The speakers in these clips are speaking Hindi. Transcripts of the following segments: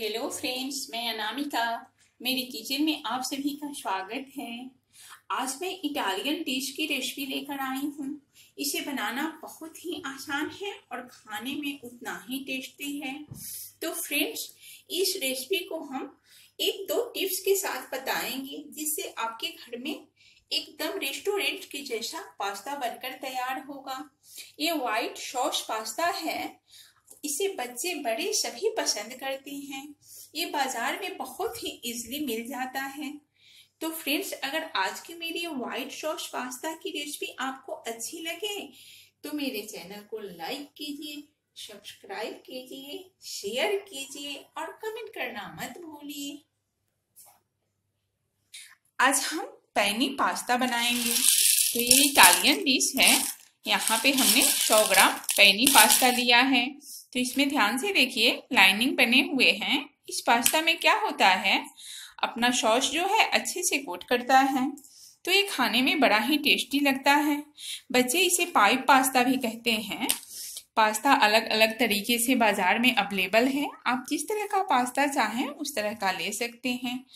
हेलो फ्रेंड्स, मैं अनामिका। मेरे किचन में आप सभी का स्वागत है। आज मैं इटालियन डिश की रेसिपी लेकर आई हूँ। इसे बनाना बहुत ही आसान है और खाने में उतना ही टेस्टी है। तो फ्रेंड्स, इस रेसिपी को हम एक दो टिप्स के साथ बताएँगे, जिससे आपके घर में एकदम रेस्टोरेंट के जैसा पास्ता बनकर तैयार होगा। ये व्हाइट सॉस पास्ता है। इसे बच्चे बड़े सभी पसंद करते हैं। ये बाज़ार में बहुत ही इजीली मिल जाता है। तो फ्रेंड्स अगर आज की मेरी व्हाइट सॉस पास्ता की रेसिपी आपको अच्छी लगे तो मेरे चैनल को लाइक कीजिए सब्सक्राइब कीजिए शेयर कीजिए और कमेंट करना मत भूलिए। आज हम पैनी पास्ता बनाएँगे। तो ये इटालियन डिश है। यहाँ पे हमने 100 ग्राम पैनी पास्ता लिया है। तो इसमें ध्यान से देखिए लाइनिंग बने हुए हैं। इस पास्ता में क्या होता है? अपना सॉस जो है, अच्छे से कोट करता है। तो ये खाने में बड़ा ही टेस्टी लगता है। बच्चे इसे पाइप पास्ता भी कहते हैं। पास्ता अलग अलग तरीके से बाज़ार में अवेलेबल है। आप जिस तरह का पास्ता चाहें, उस तरह का ले सकते हैं।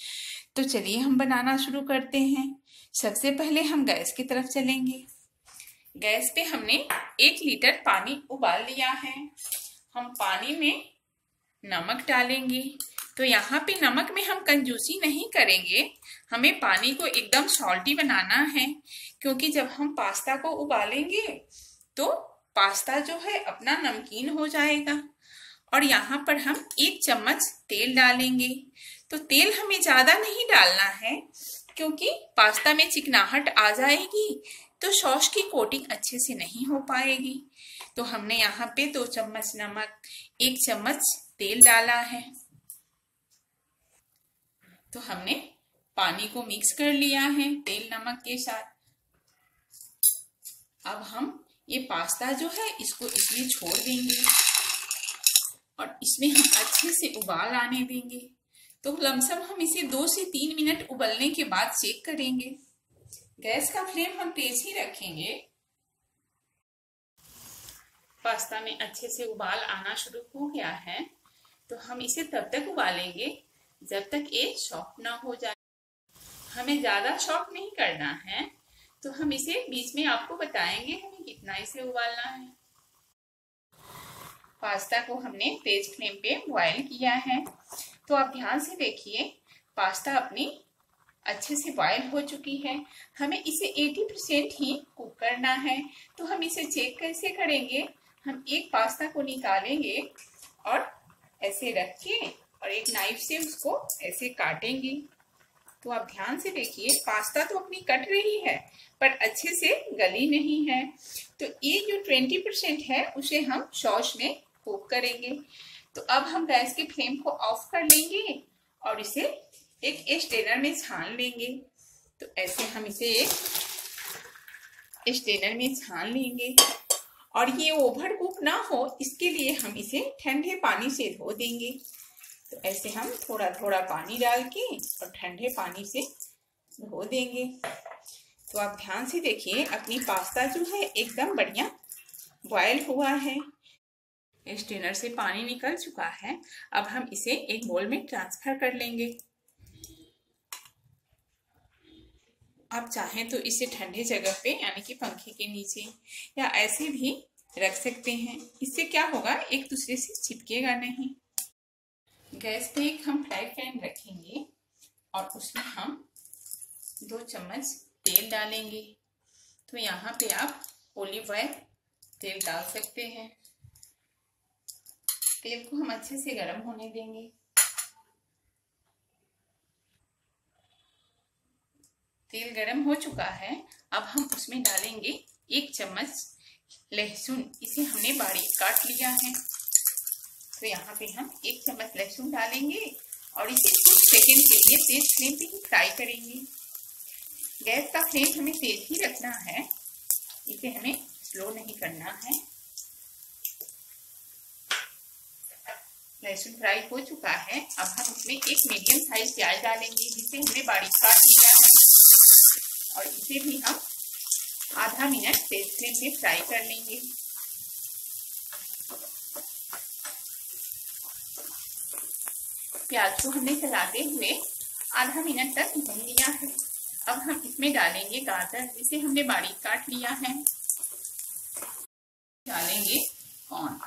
तो चलिए हम बनाना शुरू करते हैं। सबसे पहले हम गैस की तरफ़ चलेंगे। गैस पे हमने एक लीटर पानी उबाल लिया है। हम पानी में नमक डालेंगे। तो यहाँ पे नमक में हम कंजूसी नहीं करेंगे। हमें पानी को एकदम सॉल्टी बनाना है, क्योंकि जब हम पास्ता को उबालेंगे तो पास्ता जो है अपना नमकीन हो जाएगा। और यहाँ पर हम एक चम्मच तेल डालेंगे। तो तेल हमें ज़्यादा नहीं डालना है, क्योंकि पास्ता में चिकनाहट आ जाएगी तो सॉस की कोटिंग अच्छे से नहीं हो पाएगी। तो हमने यहाँ पे दो चम्मच नमक, एक चम्मच तेल डाला है। तो हमने पानी को मिक्स कर लिया है तेल नमक के साथ। अब हम ये पास्ता जो है, इसको इसमें छोड़ देंगे और इसमें हम अच्छे से उबाल आने देंगे। तो लमसम हम इसे दो से तीन मिनट उबलने के बाद चेक करेंगे। गैस का फ्लेम हम तेज ही रखेंगे। पास्ता में अच्छे से उबाल आना शुरू हो गया है। तो हम इसे तब तक उबालेंगे जब तक ये सॉफ्ट ना हो जाए। हमें ज़्यादा सॉफ्ट नहीं करना है। तो हम इसे बीच में आपको बताएँगे हमें कितना इसे उबालना है। पास्ता को हमने तेज फ्लेम पे बॉयल किया है। तो आप ध्यान से देखिए, पास्ता अपनी अच्छे से बॉयल हो चुकी है। हमें इसे 80 परसेंट ही कुक करना है। तो हम इसे चेक कैसे करेंगे? हम एक पास्ता को निकालेंगे और ऐसे रख के और एक नाइफ से उसको ऐसे काटेंगे। तो आप ध्यान से देखिए, पास्ता तो अपनी कट रही है, पर अच्छे से गली नहीं है। तो ये जो 20 परसेंट है, उसे हम सॉस में कुक करेंगे। तो अब हम गैस के फ्लेम को ऑफ़ कर लेंगे और इसे एक स्टेनर में छान लेंगे। तो ऐसे हम इसे एक स्टेनर में छान लेंगे। और ये ओवर कुक ना हो, इसके लिए हम इसे ठंडे पानी से धो देंगे। तो ऐसे हम थोड़ा थोड़ा पानी डाल के और ठंडे पानी से धो देंगे। तो आप ध्यान से देखिए, अपनी पास्ता जो है एकदम बढ़िया बॉयल हुआ है। स्टेनर से पानी निकल चुका है। अब हम इसे एक बोल में ट्रांसफ़र कर लेंगे। आप चाहें तो इसे ठंडे जगह पे, यानी कि पंखे के नीचे, या ऐसे भी रख सकते हैं। इससे क्या होगा, एक दूसरे से चिपकेगा नहीं। गैस पे एक हम फ्राई पैन रखेंगे और उसमें हम दो चम्मच तेल डालेंगे। तो यहाँ पे आप ओलिव ऑयल तेल डाल सकते हैं। तेल को हम अच्छे से गर्म होने देंगे। तेल गरम हो चुका है। अब हम उसमें डालेंगे एक चम्मच लहसुन। इसे हमने बारीक काट लिया है। तो यहाँ पे हम एक चम्मच लहसुन डालेंगे और इसे कुछ सेकेंड के लिए तेज फ्लेम पे ही फ्राई करेंगे। गैस का फ्लेम हमें तेज ही रखना है। इसे हमें स्लो नहीं करना है। लहसुन फ्राई हो चुका है। अब हम उसमें एक मीडियम साइज़ प्याज डालेंगे जिसे हमने बारीक काट लिया और इसे भी हम आधा मिनट तेज फ्लेम पे फ्राई कर लेंगे। प्याज को हमने चलाते हुए आधा मिनट तक भून लिया है। अब हम इसमें डालेंगे गाजर, जिसे हमने बारीक काट लिया है। डालेंगे कॉर्न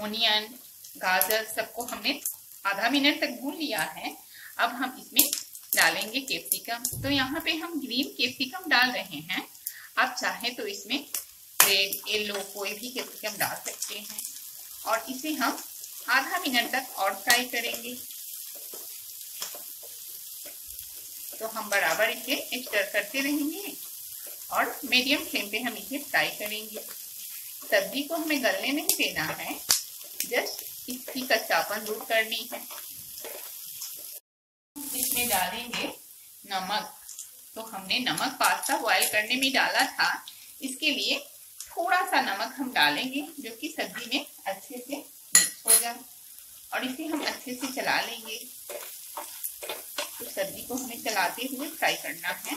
ओनियन गाजर, सबको हमने आधा मिनट तक भून लिया है। अब हम इसमें डालेंगे कैप्सिकम तो यहाँ पे हम ग्रीन कैप्सिकम डाल रहे हैं। आप चाहें तो इसमें रेड येलो कोई भी कैप्सिकम डाल सकते हैं। और इसे हम आधा मिनट तक और फ्राई करेंगे। तो हम बराबर इसे स्टर करते रहेंगे और मीडियम फ्लेम पे हम इसे फ्राई करेंगे। सब्ज़ी को हमें गलने नहीं देना है। जस्ट इसकी कच्चापन दूर करनी है। इसमें डालेंगे नमक। तो हमने नमक पास्ता बॉयल करने में डाला था। इसके लिए थोड़ा सा नमक हम डालेंगे, जो कि सब्ज़ी में अच्छे से मिक्स हो जाए। और इसे हम अच्छे से चला लेंगे। तो सब्ज़ी को हमें चलाते हुए फ्राई करना है।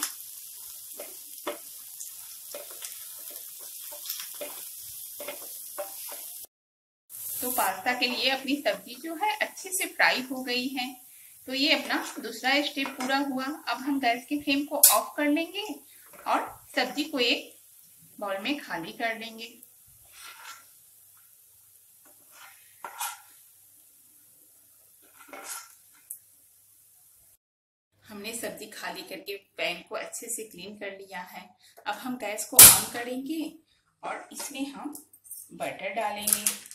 तो पास्ता के लिए अपनी सब्ज़ी जो है अच्छे से फ्राई हो गई है। तो ये अपना दूसरा स्टेप पूरा हुआ। अब हम गैस की फ्लेम को ऑफ़ कर लेंगे और सब्ज़ी को एक बाउल में खाली कर लेंगे। हमने सब्ज़ी खाली करके पैन को अच्छे से क्लीन कर लिया है। अब हम गैस को ऑन करेंगे और इसमें हम बटर डालेंगे।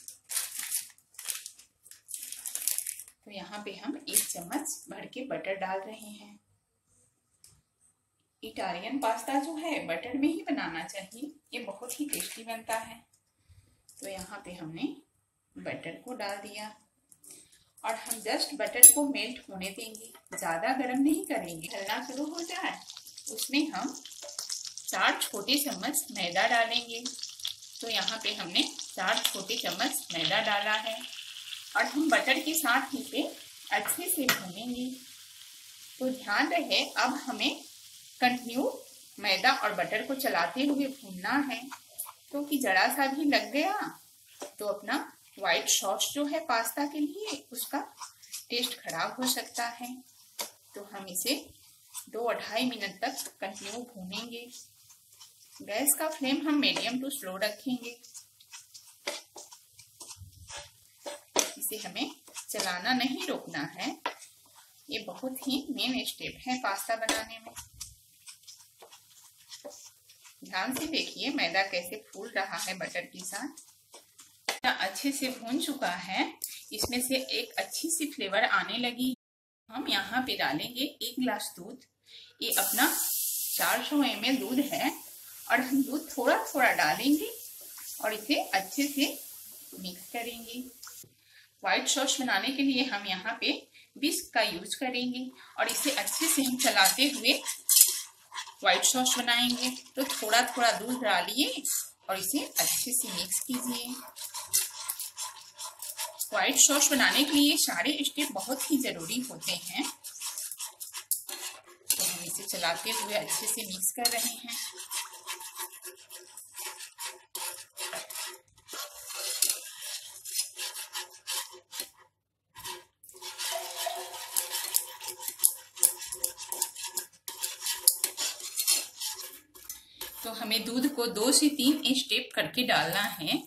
तो यहाँ पे हम एक चम्मच भर के बटर डाल रहे हैं। इटालियन पास्ता जो है बटर में ही बनाना चाहिए। ये बहुत ही टेस्टी बनता है। तो यहाँ पे हमने बटर को डाल दिया। और हम जस्ट बटर को मेल्ट होने देंगे। ज़्यादा गर्म नहीं करेंगे। चलना शुरू हो जाए। उसमें हम चार छोटे चम्मच मैदा डालेंगे। तो यहाँ पे हमने चार छोटे चम्मच मैदा डाला है। और हम बटर के साथ ही पे अच्छे से भूनेंगे। तो ध्यान रहे, अब हमें कंटिन्यू मैदा और बटर को चलाते हुए भूनना है। क्योंकि तो जरा सा भी लग गया तो अपना व्हाइट सॉस जो है पास्ता के लिए, उसका टेस्ट खराब हो सकता है। तो हम इसे दो अढ़ाई मिनट तक कंटिन्यू भूनेंगे। गैस का फ्लेम हम मीडियम टू स्लो रखेंगे। इसे हमें चलाना नहीं, रोकना है। ये बहुत ही मेन स्टेप है पास्ता बनाने में। ध्यान से देखिए मैदा कैसे फूल रहा है बटर के साथ। अच्छे से भून चुका है। इसमें से एक अच्छी सी फ्लेवर आने लगी। हम यहाँ पे डालेंगे एक गिलास दूध। ये अपना 400 सौ एम दूध है और हम दूध थोड़ा थोड़ा डालेंगे और इसे अच्छे से मिक्स करेंगे। व्हाइट सॉस बनाने के लिए हम यहाँ पे बिस्क का यूज़ करेंगे और इसे अच्छे से हम चलाते हुए व्हाइट सॉस बनाएँगे। तो थोड़ा थोड़ा दूध डालिए और इसे अच्छे से मिक्स कीजिए। व्हाइट सॉस बनाने के लिए सारे स्टेप बहुत ही ज़रूरी होते हैं। तो हम इसे चलाते हुए अच्छे से मिक्स कर रहे हैं। हमें दूध को दो से तीन स्टेप करके डालना है।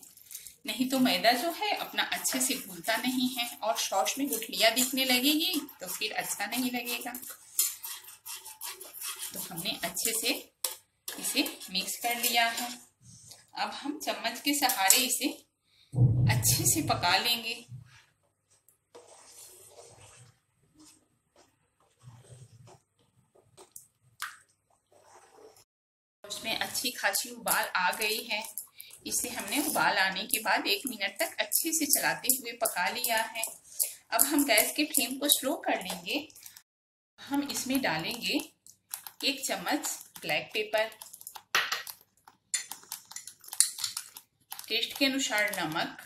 नहीं तो मैदा जो है, अपना अच्छे से घुलता नहीं है और सॉस में गुठलियाँ दिखने लगेगी तो फिर अच्छा नहीं लगेगा। तो हमने अच्छे से इसे मिक्स कर लिया है। अब हम चम्मच के सहारे इसे अच्छे से पका लेंगे। उसमें अच्छी खासी उबाल आ गई है। इसे हमने उबाल आने के बाद एक मिनट तक अच्छे से चलाते हुए पका लिया है। अब हम गैस के फ्लेम को स्लो कर लेंगे। हम इसमें डालेंगे एक चम्मच ब्लैक पेपर। टेस्ट के अनुसार नमक।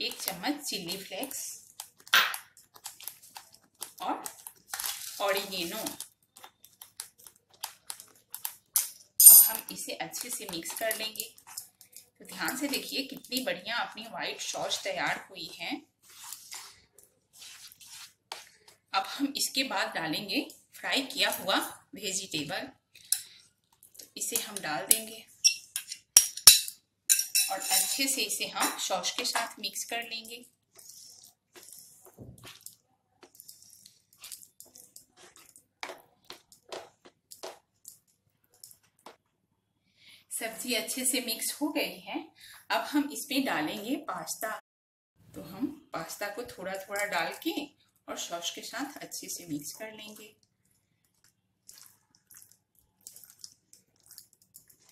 एक चम्मच चिल्ली फ्लेक्स। और ऑरिगेनो अब हम इसे अच्छे से मिक्स कर लेंगे। तो ध्यान से देखिए कितनी बढ़िया अपनी व्हाइट सॉस तैयार हुई है। अब हम इसके बाद डालेंगे फ्राई किया हुआ वेजिटेबल तो इसे हम डाल देंगे। और अच्छे से इसे हम सॉस के साथ मिक्स कर लेंगे। सब्ज़ी अच्छे से मिक्स हो गई है। अब हम इसमें डालेंगे पास्ता। तो हम पास्ता को थोड़ा थोड़ा डाल के और सॉस के साथ अच्छे से मिक्स कर लेंगे।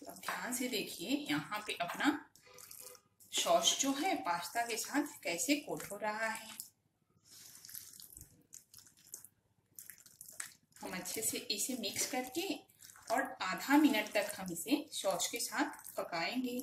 तो अब ध्यान से देखिए, यहाँ पे अपना सॉस जो है पास्ता के साथ कैसे कोट हो रहा है। हम अच्छे से इसे मिक्स करके और आधा मिनट तक हम इसे सॉस के साथ पकाएँगे।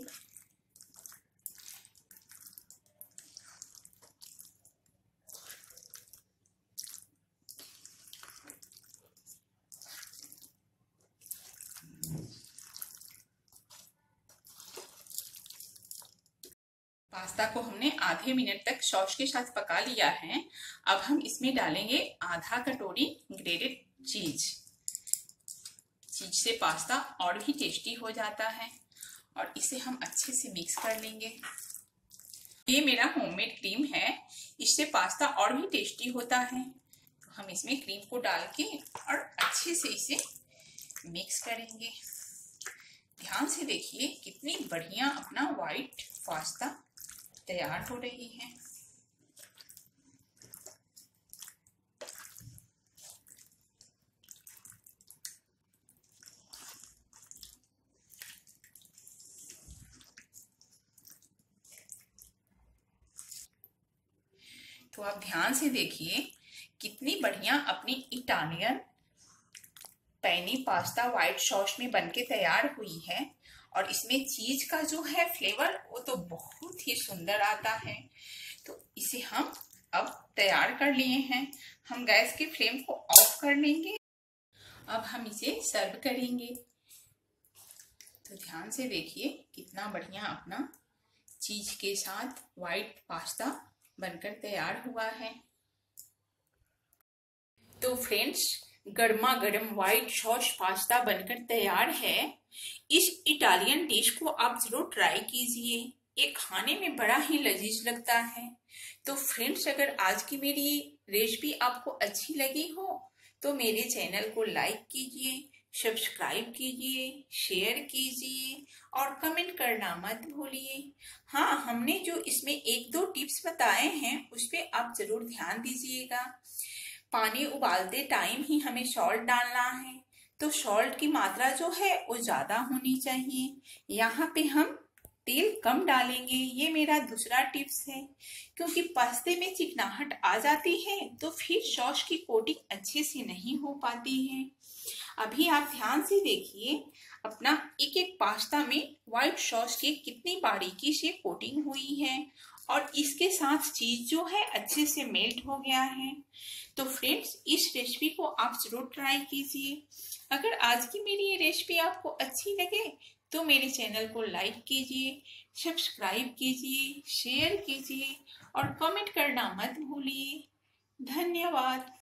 पास्ता को हमने आधे मिनट तक सॉस के साथ पका लिया है। अब हम इसमें डालेंगे आधा कटोरी ग्रेडेड चीज़। चीज़ से पास्ता और भी टेस्टी हो जाता है और इसे हम अच्छे से मिक्स कर लेंगे। ये मेरा होममेड क्रीम है। इससे पास्ता और भी टेस्टी होता है। तो हम इसमें क्रीम को डाल के और अच्छे से इसे मिक्स करेंगे। ध्यान से देखिए कितनी बढ़िया अपना व्हाइट पास्ता तैयार हो रही है। तो आप ध्यान से देखिए कितनी बढ़िया अपनी इटालियन पैनी पास्ता व्हाइट सॉस में बनके तैयार हुई है। और इसमें चीज़ का जो है फ्लेवर वो तो बहुत ही सुंदर आता है। तो इसे हम अब तैयार कर लिए हैं। हम गैस के फ्लेम को ऑफ़ कर लेंगे। अब हम इसे सर्व करेंगे। तो ध्यान से देखिए कितना बढ़िया अपना चीज़ के साथ व्हाइट पास्ता बनकर तैयार हुआ है। तो फ्रेंड्स गर्मा गर्म व्हाइट सॉस पास्ता बनकर तैयार है। इस इटालियन डिश को आप ज़रूर ट्राई कीजिए। ये खाने में बड़ा ही लजीज लगता है। तो फ्रेंड्स अगर आज की मेरी रेसिपी आपको अच्छी लगी हो तो मेरे चैनल को लाइक कीजिए सब्सक्राइब कीजिए शेयर कीजिए और कमेंट करना मत भूलिए। हाँ हमने जो इसमें एक दो टिप्स बताए हैं उस पर आप ज़रूर ध्यान दीजिएगा। पानी उबालते टाइम ही हमें सॉल्ट डालना है। तो सॉल्ट की मात्रा जो है, वो ज़्यादा होनी चाहिए। यहाँ पे हम तेल कम डालेंगे। ये मेरा दूसरा टिप्स है। क्योंकि पास्ते में चिकनाहट आ जाती है तो फिर सॉस की कोटिंग अच्छे से नहीं हो पाती है। अभी आप ध्यान से देखिए अपना एक एक पास्ता में व्हाइट सॉस की कितनी बारीकी से कोटिंग हुई है और इसके साथ चीज़ जो है अच्छे से मेल्ट हो गया है। तो फ्रेंड्स इस रेसिपी को आप ज़रूर ट्राई कीजिए। अगर आज की मेरी ये रेसिपी आपको अच्छी लगे तो मेरे चैनल को लाइक कीजिए सब्सक्राइब कीजिए शेयर कीजिए और कमेंट करना मत भूलिए। धन्यवाद।